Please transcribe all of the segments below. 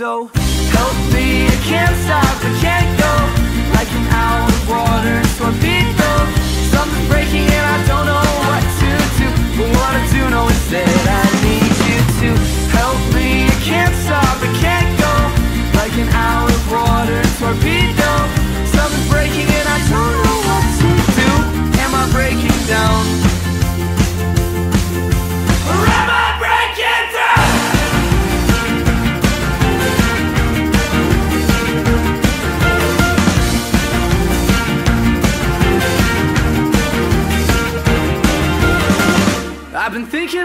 so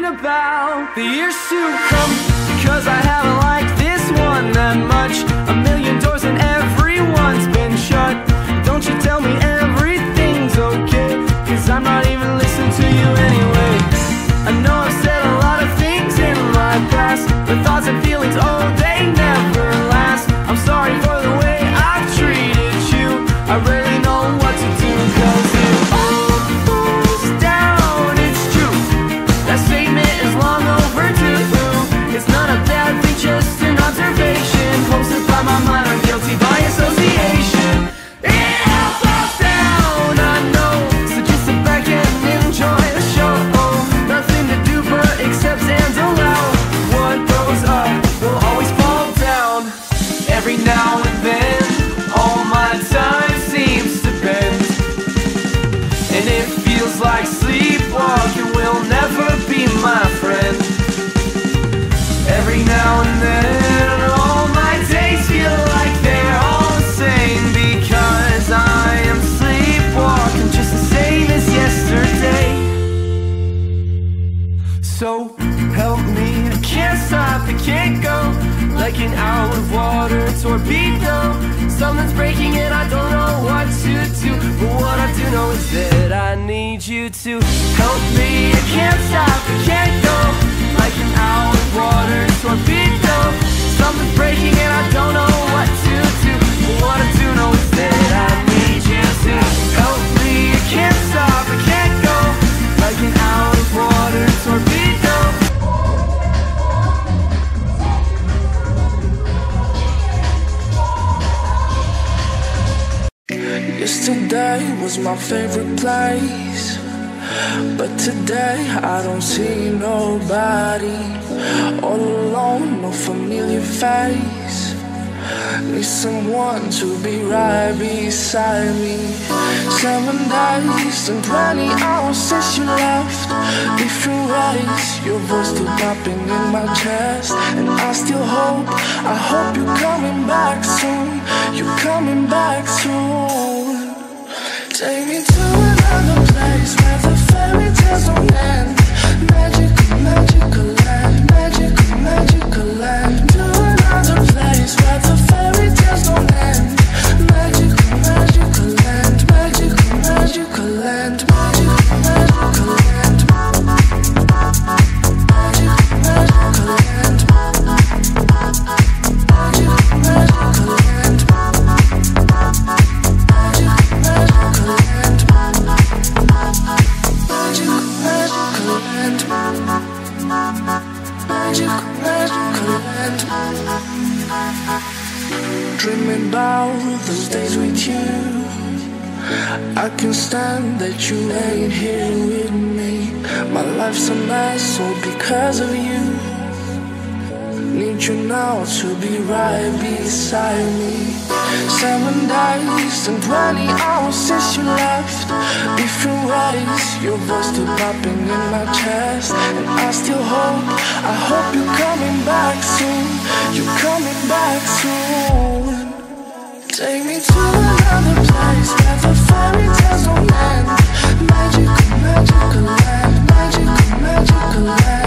about the years to come Because I haven't liked this to help me. I can't stop, I can't go like an out of water torpedo. Something's breaking and I don't know what to do. But what I do know is that I need you to help me. I can't stop, I can't go like an out of water torpedo. Yesterday was my favorite place. But today I don't see nobody. All alone, no familiar face. Need someone to be right beside me. Seven days and 20 hours since you left. Different ways, your voice still popping in my chest. And I still hope, I hope you're coming back soon. You're coming back soon. Take me to another where the fairy tales don't end. Magical, magical about those days with you. I can stand that you ain't here with me. My life's a mess, all because of you. Need you now to be right beside me. Seven days and 20 hours since you left. Different ways, your voice still popping in my chest. And I still hope, I hope you're coming back soon. You're coming back soon. Magical, magical land, magic, magical land,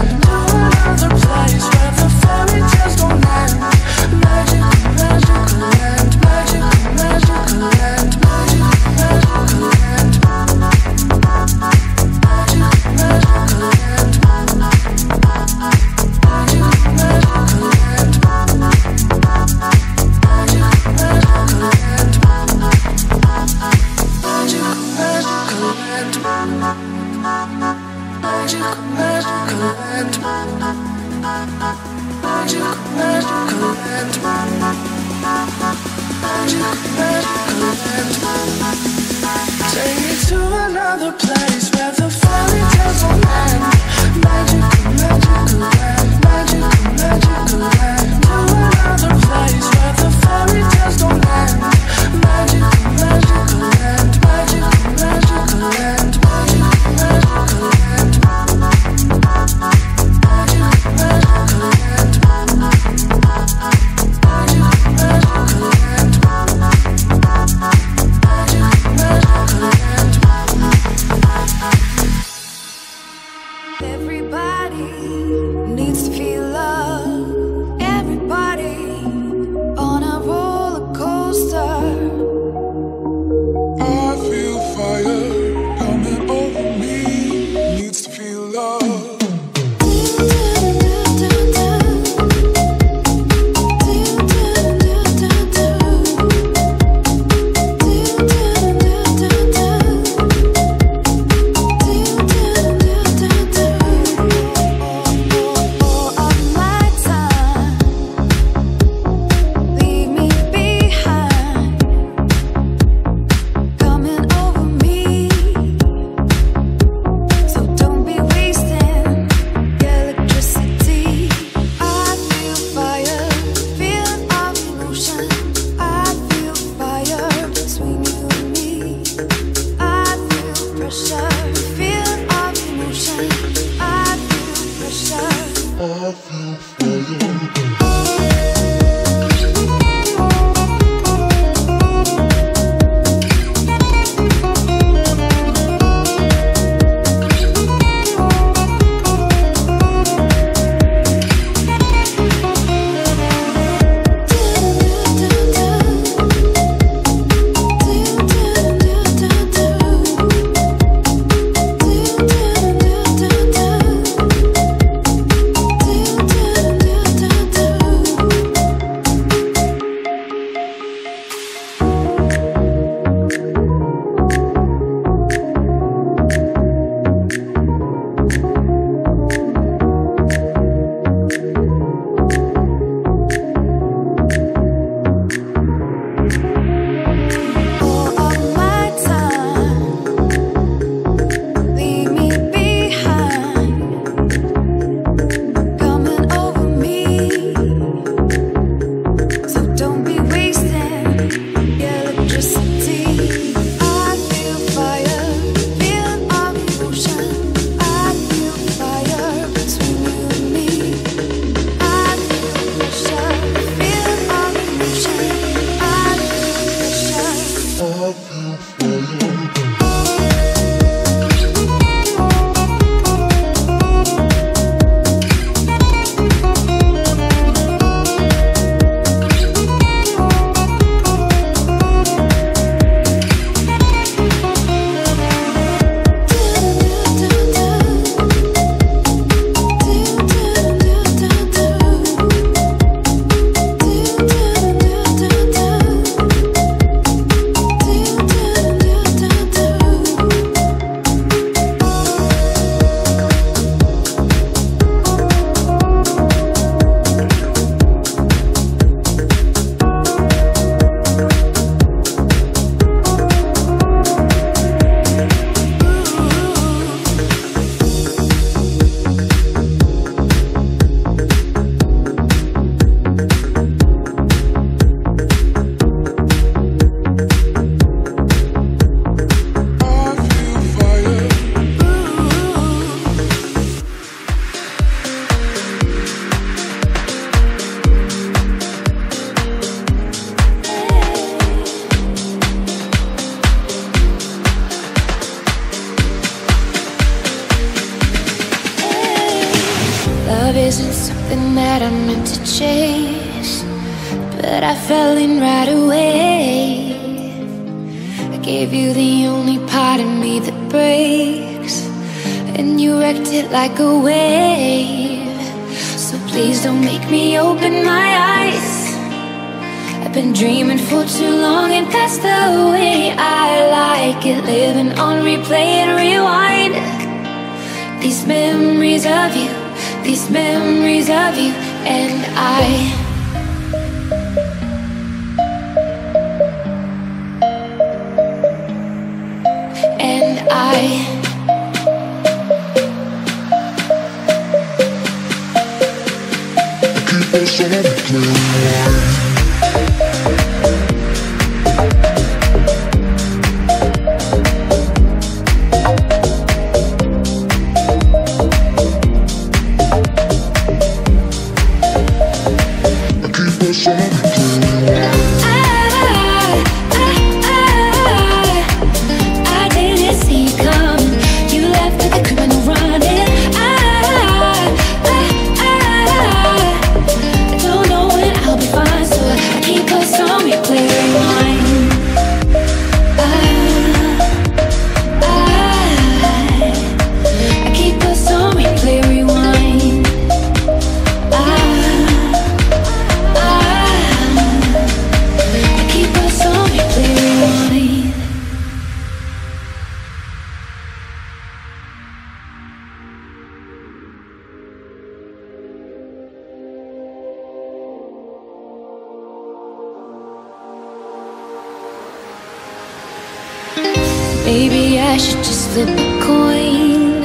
flip a coin.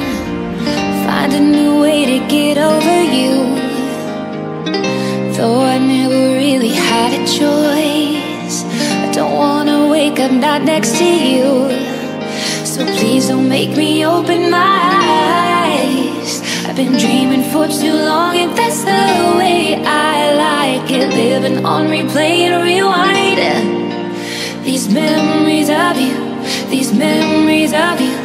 Find a new way to get over you. Though I never really had a choice I don't wanna wake up not next to you. So please don't make me open my eyes. I've been dreaming for too long and that's the way I like it. Living on replay and rewind. These memories of you these memories of you.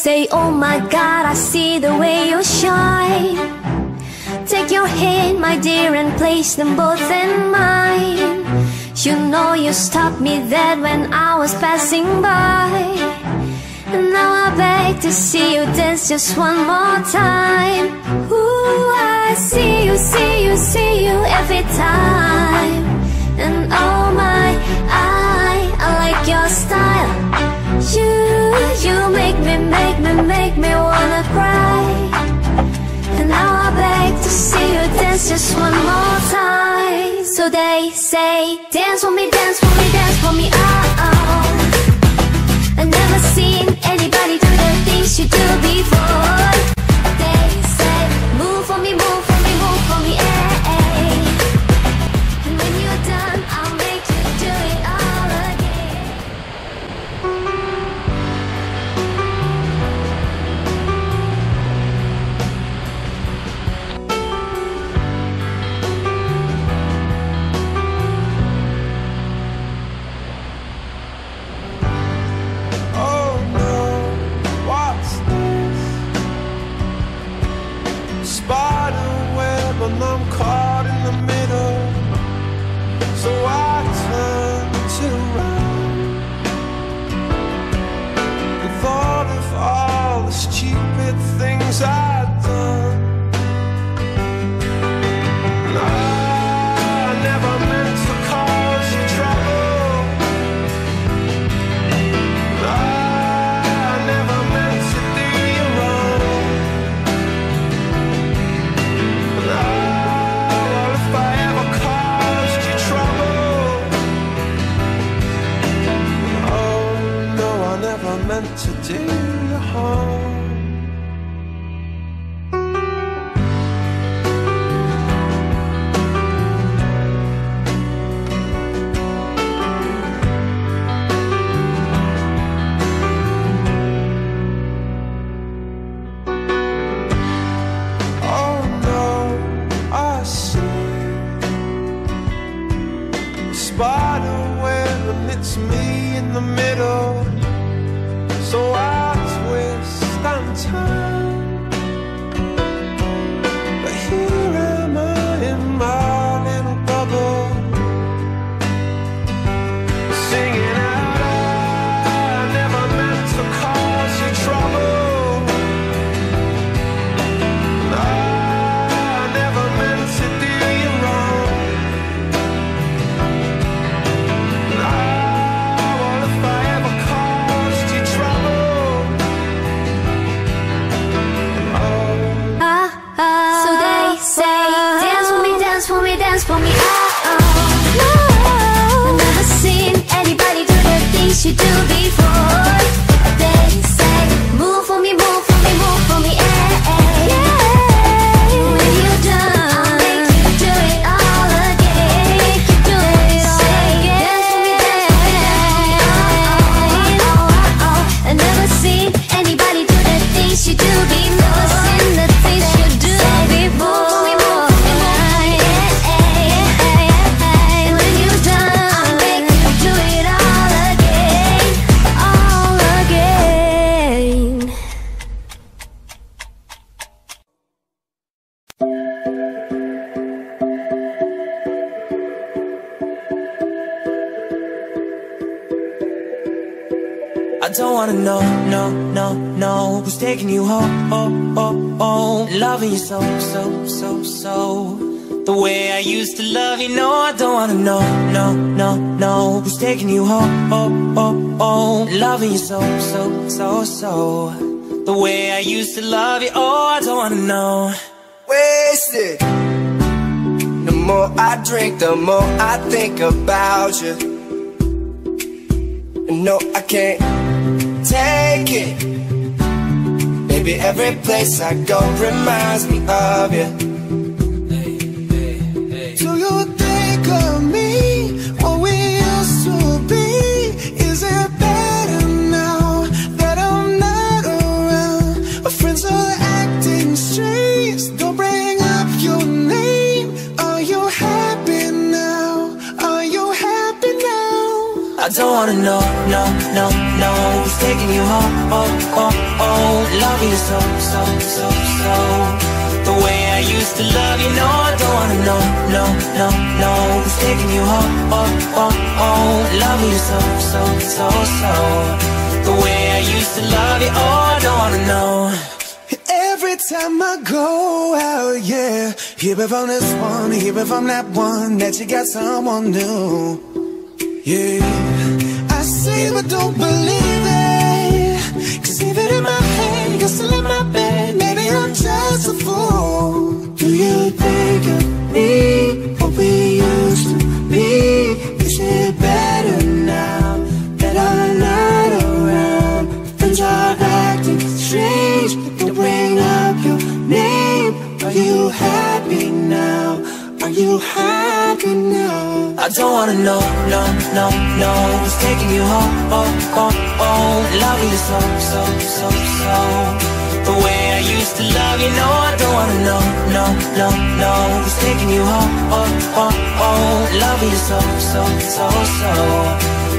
say, oh my God, I see the way you shine. Take your hand, my dear, and place them both in mine. You know you stopped me dead when I was passing by. And now I beg to see you dance just one more time. Ooh, I see you, see you, see you every time. And oh my, I, I like your style you make me, make me, make me wanna cry. And now I beg to see you dance just one more time. So they say, dance for me, dance for me, dance for me, oh, you do before. Taking you home, oh, oh, oh Loving you so, so, so, so The way I used to love you, no I don't wanna know, no, no, no Who's taking you home, oh, oh, oh Loving you so, so, so, so The way I used to love you, oh I don't wanna know wasted. The more I drink, the more I think about you. No, I can't take it. Baby, every place I go reminds me of you. Don't wanna know, no, no, no Who's taking you home, oh, oh, oh Loving you so, so, so, so. The way I used to love you, no I don't wanna know, no, no, no Who's taking you home, oh, oh, oh Loving you so, so, so, so. The way I used to love you, oh I don't wanna know. Every time I go out, yeah. Hear it from this one, hear it from that one That you got someone new. Yeah I see but don't believe it Cause even in my head, you're still in my bed Maybe I'm just a fool Do you think of me, what we used to be? Is it better now that I'm not around? Friends are acting strange, don't bring up your name Are you happy now? You happy now? I don't wanna know, no, no, no Who's taking you home, oh, oh, oh Loving you so, so, so, so. The way I used to love you, no I don't wanna know, no, no, no Who's taking you home, oh, oh, oh Loving you so, so, so, so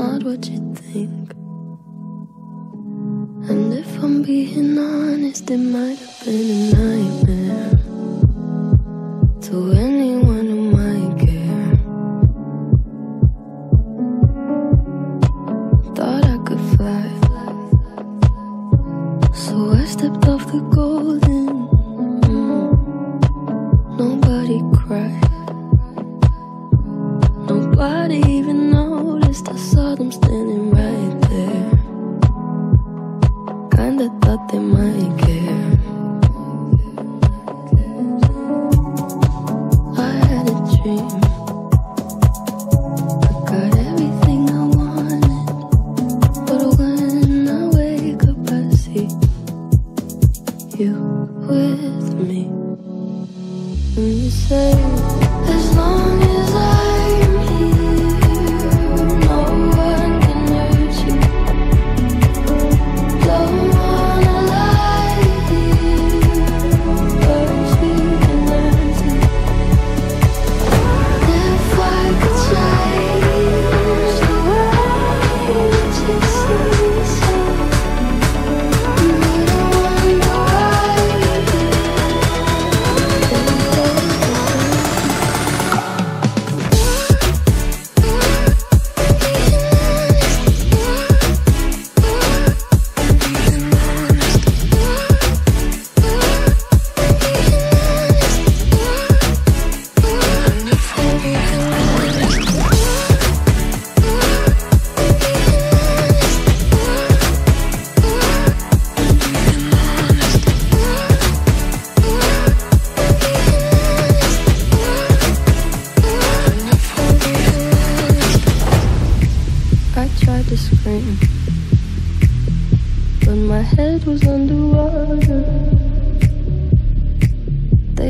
not what you think. And if I'm being honest, it might have been a nightmare. To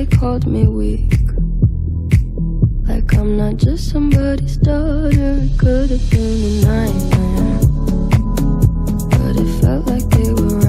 They called me weak. Like I'm not just somebody's daughter. It could have been a nightmare. But it felt like they were.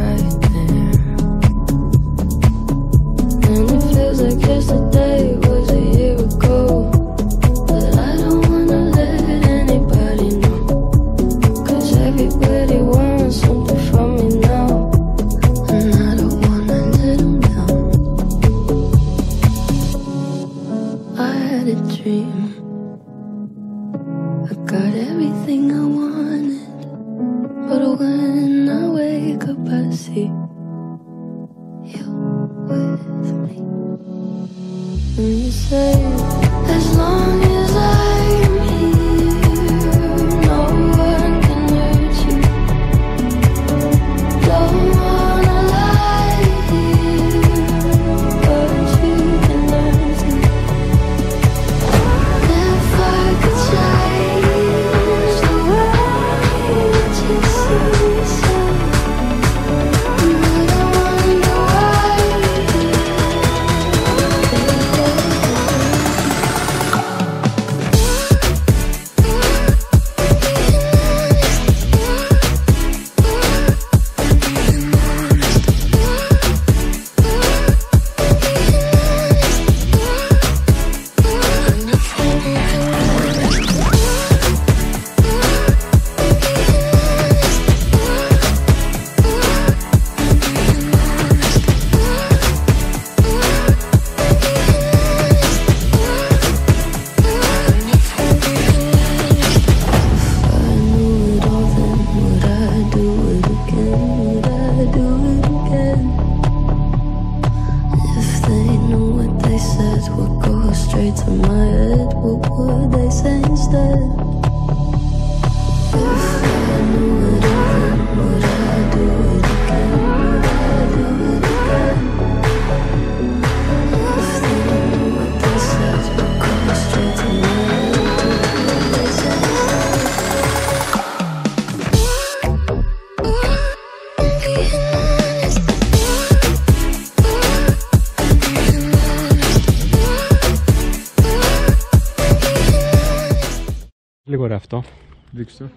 Αυτό. Δείξτε το.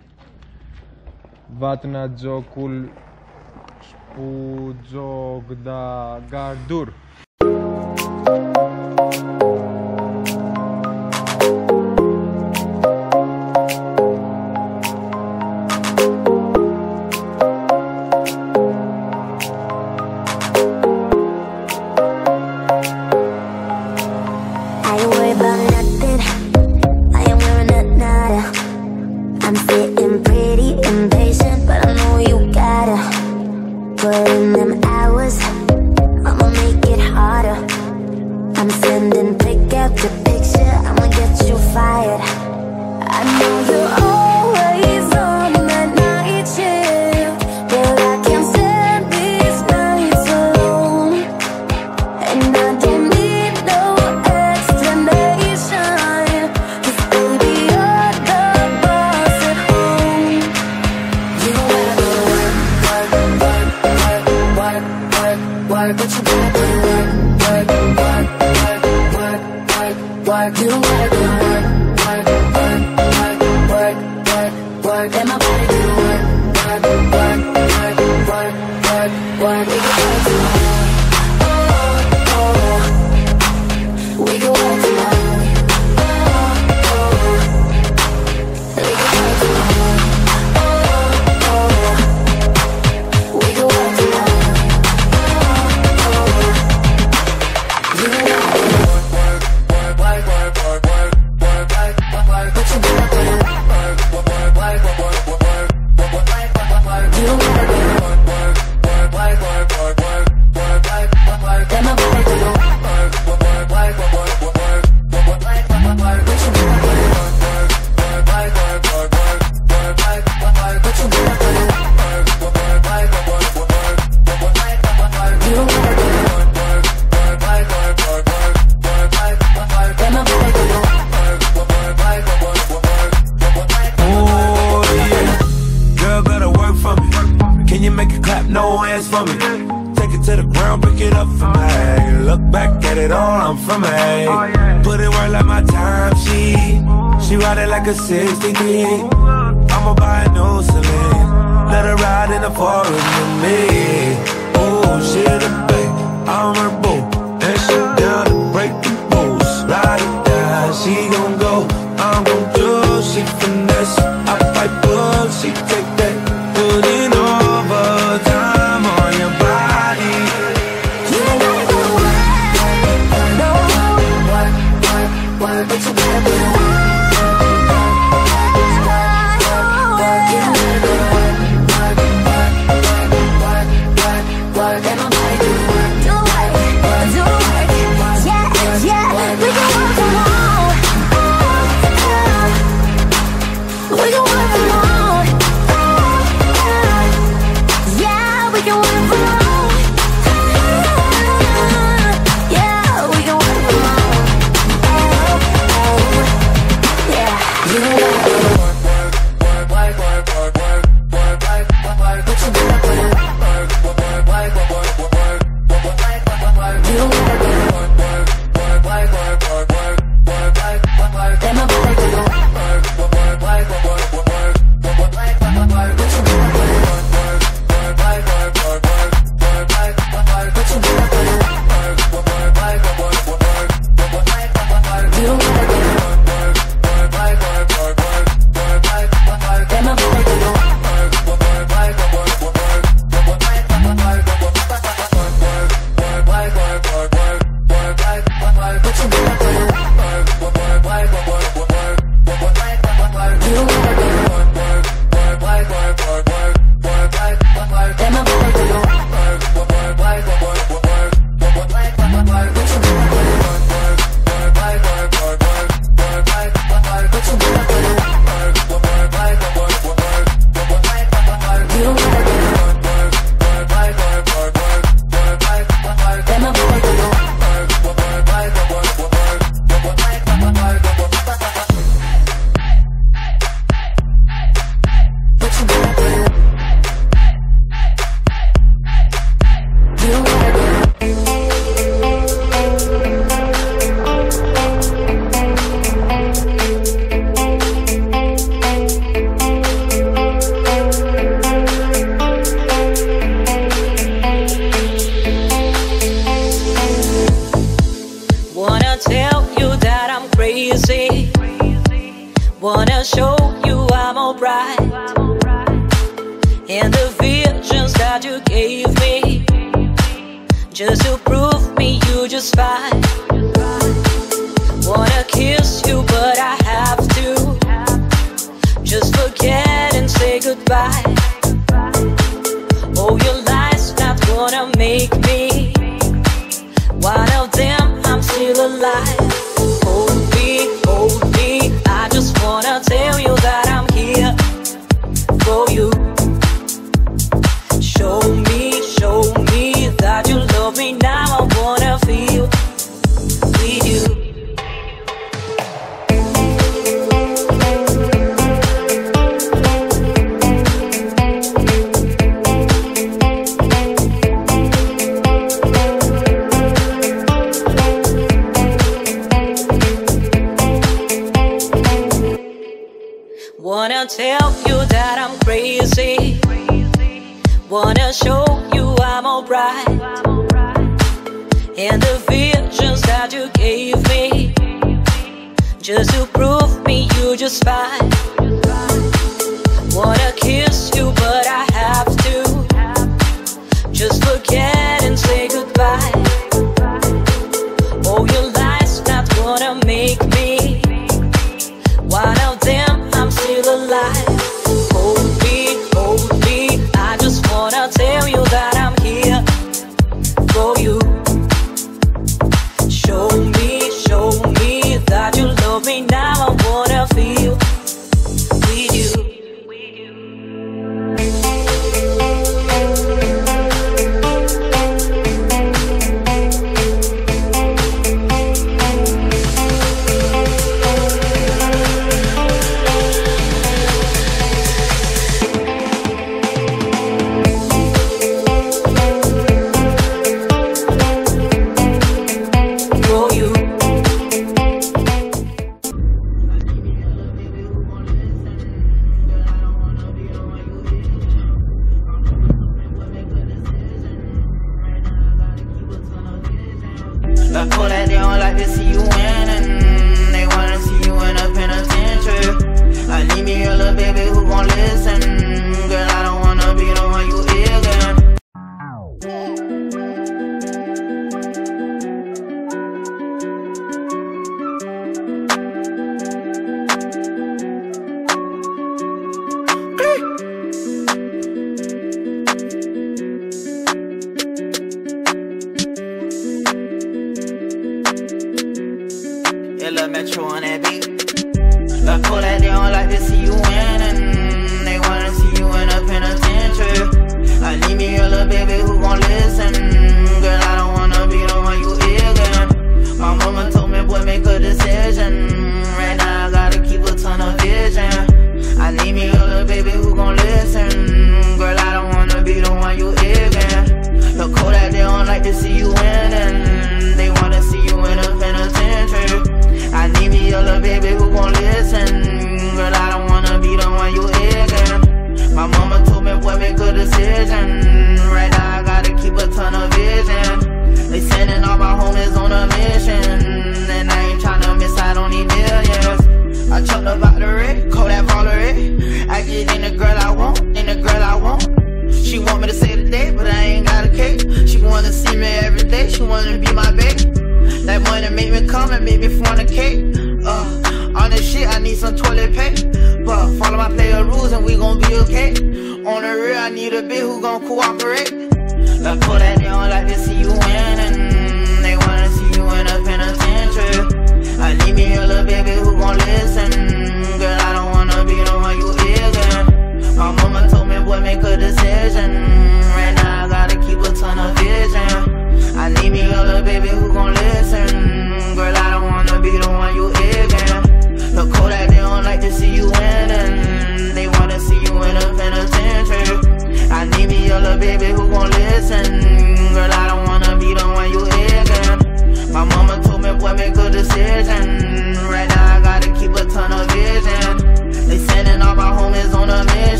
Βάτνα τζόκουλ σπουτζογδα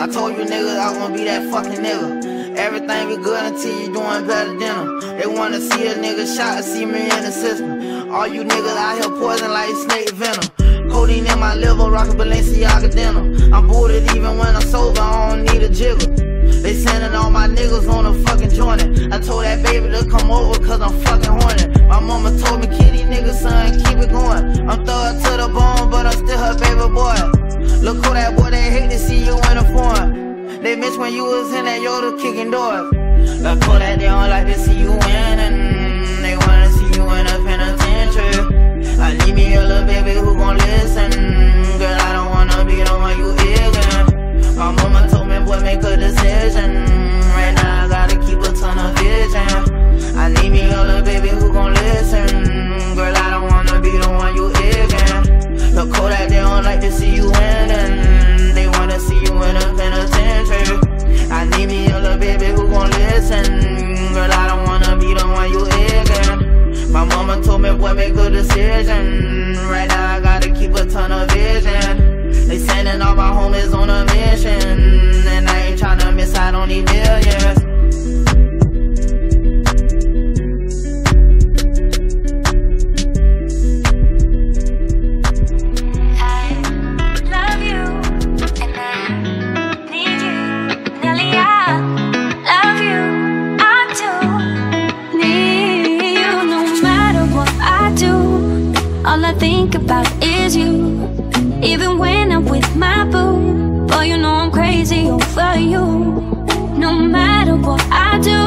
I told you niggas I was gonna be that fucking nigga. Everything be good until you doing better than them. They wanna see a nigga shot see me in the system. All you niggas out here poison like snake venom. Codeine in my liver, rockin' Balenciaga denim. I'm booted even when I'm sober, I don't need a jigger. They sending all my niggas on a fucking joint. I told that baby to come over cause I'm fucking horny. My mama told me, kid, these niggas, son, keep it going. I'm thug to the bone, but I'm still her baby boy. Look who that boy, they hate to see you in a form. They miss when you was in that Yoda kicking doors. Look who that they don't like to see you winning. They wanna see you in a penitentiary. I need me a little baby who gon' listen. Girl, I don't wanna be the one you again. My mama told me, boy, make a decision. Right now, I gotta keep a ton of vision. I need me a little baby who gon' listen. Girl, I don't wanna be the one you again. Look, Kodak, they don't like to see you winning. They wanna see you in a penitentiary. I need me a little baby who gon' listen. Girl, I don't wanna be the one you again. My mama told me, boy, make a decision. Right now, I gotta keep a ton of vision. They sending all my homies on a mission. And I ain't tryna miss out on these millions. Think about is you. Even when I'm with my boo, boy, you know I'm crazy over you. No matter what I do,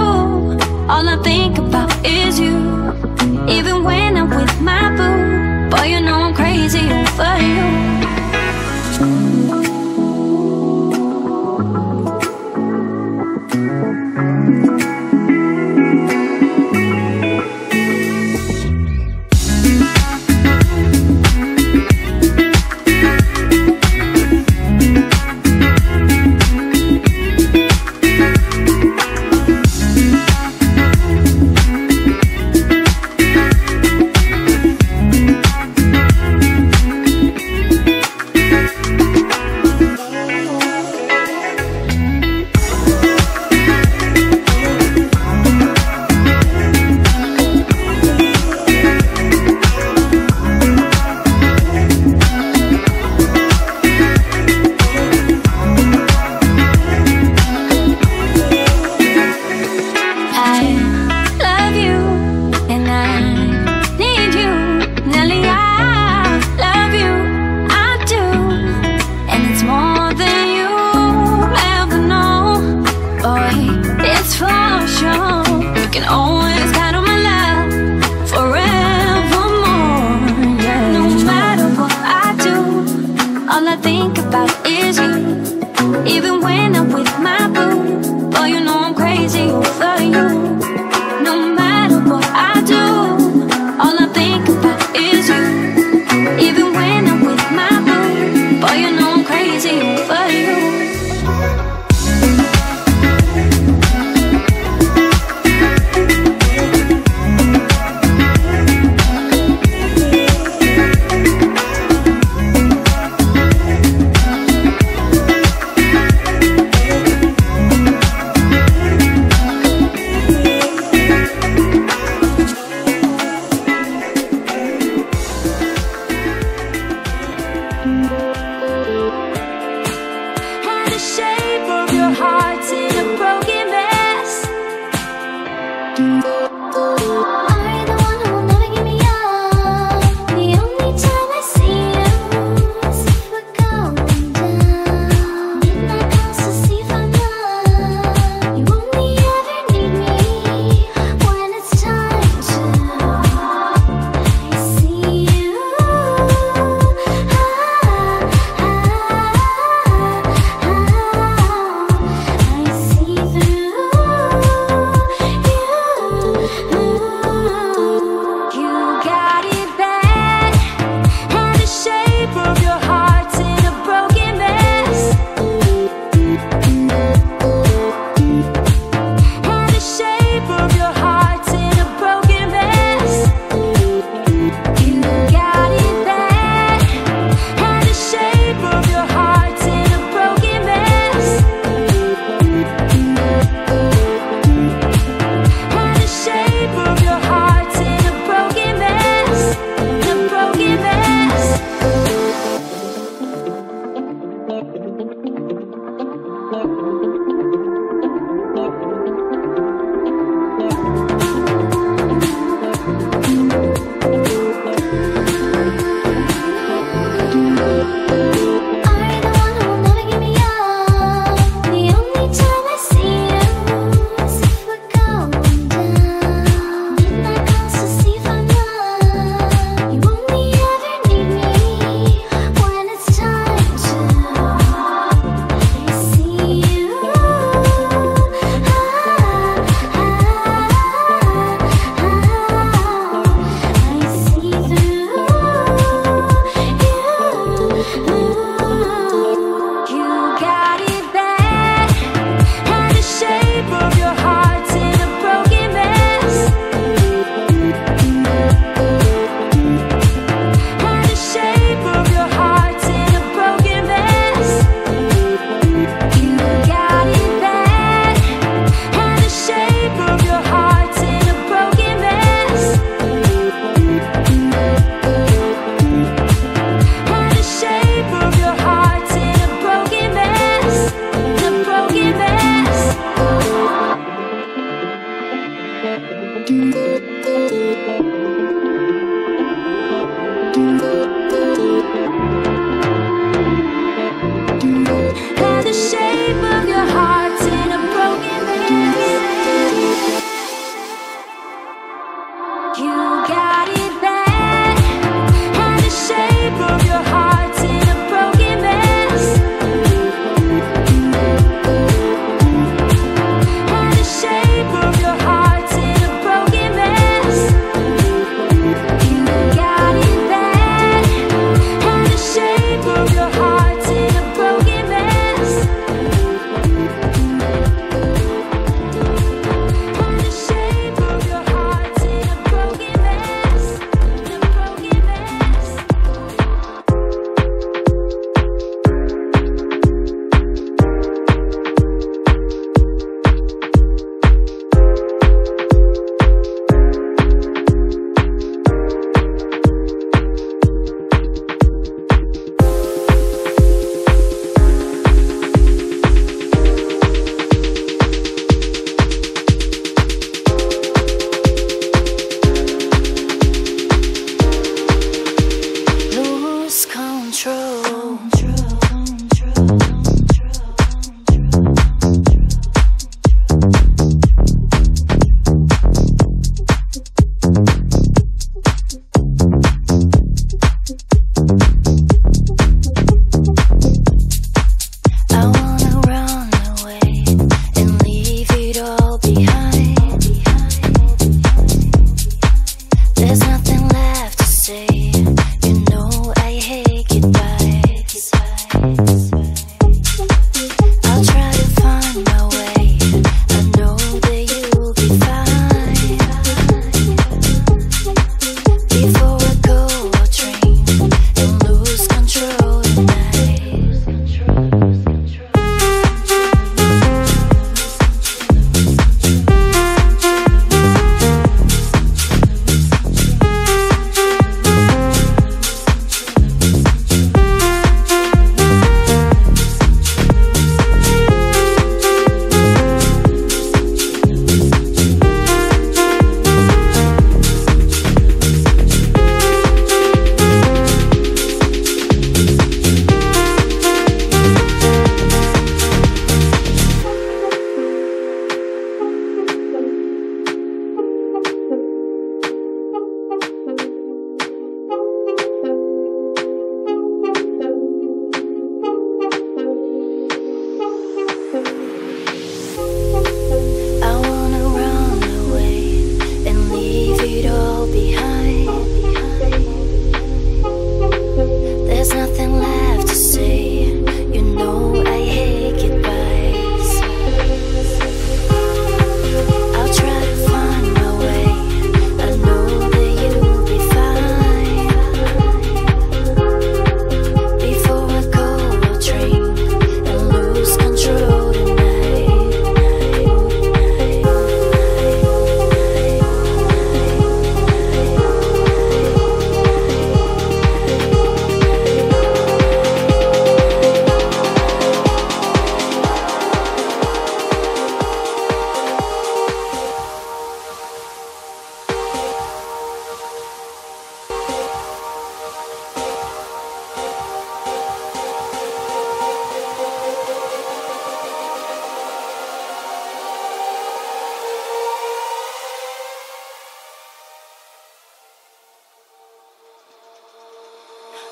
all I think about is you. Even when I'm with my boo, boy, you know I'm crazy over you.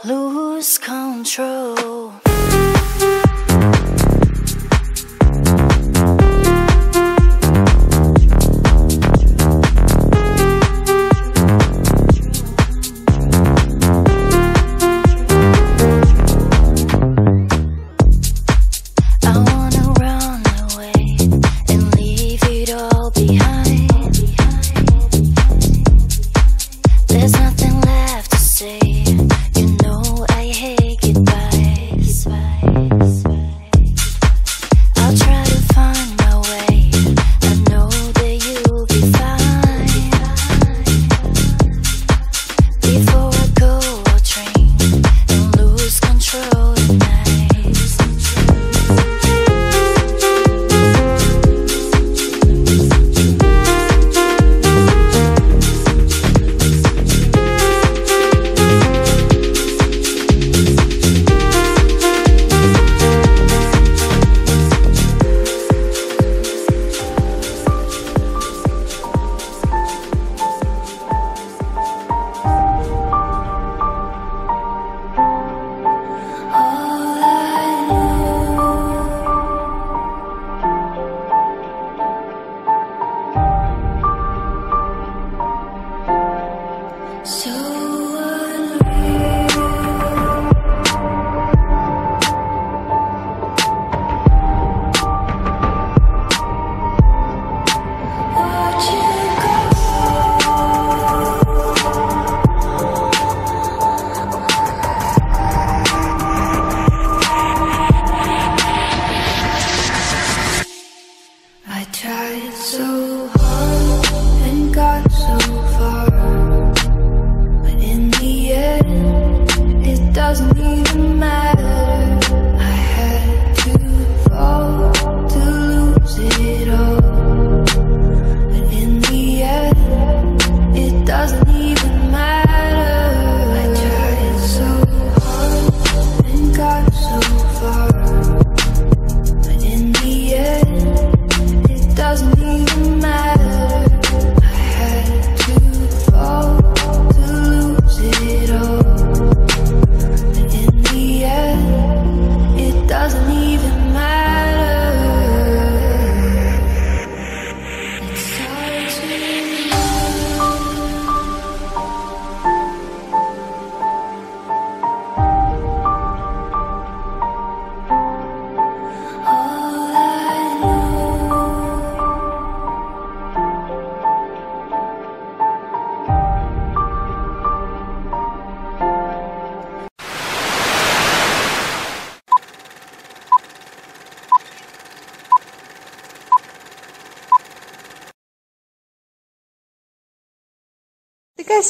lose control.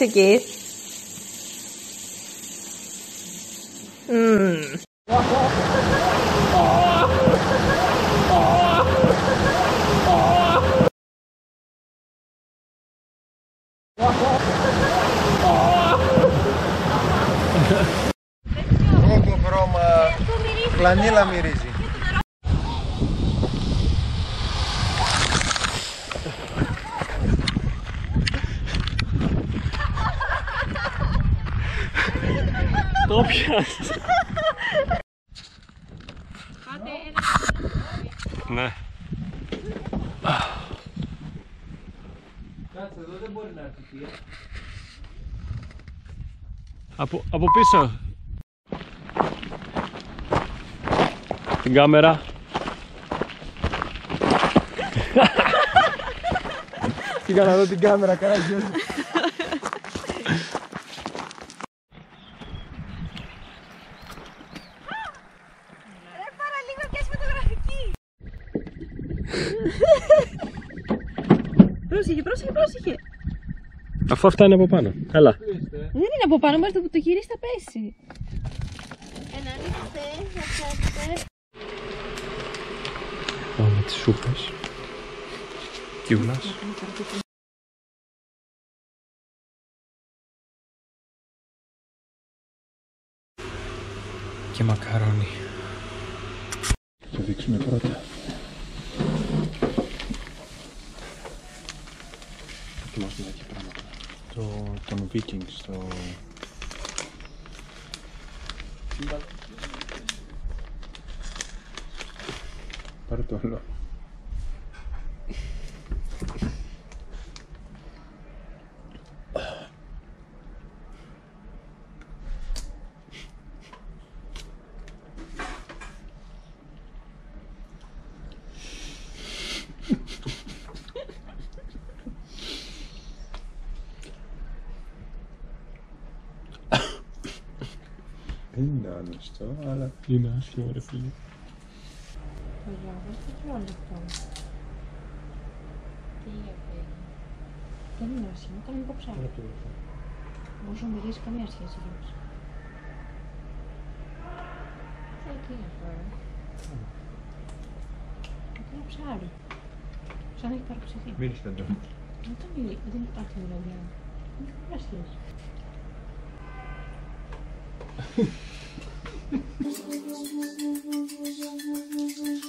seguir Από πίσω. Την κάμερα. Τι έκανα εδώ την κάμερα, καράγιος. Πρόσεχε, πρόσεχε, πρόσεχε. Αφού αυτά είναι από πάνω. Έλα από πάνω μας το που το γυρίσει θα πέσει. Πάμε τις σούπες. Κιούλας. Και μακαρόνι. Viking Stone. Bartolo. Άνωστο, αλλά Είναι άσχημο ρε φίλε. Ο Γιώργος τι τρώει αυτό. Τι είπε. Δεν είναι άσχημο, κανονικό ψάρι. Μπορούσε να μιλήσει καμία σχέση γλώσσα. Ε, τι είναι αυτό, ρε; Αυτό είναι ψάρι. Σαν να έχει παροξηθεί. μύρισε το. Δεν το μιλεί, δεν υπάρχει μυρωδιά. Δεν έχει καμία σχέση. Thank you.